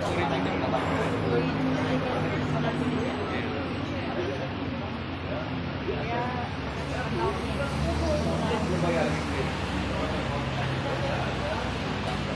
Kaya,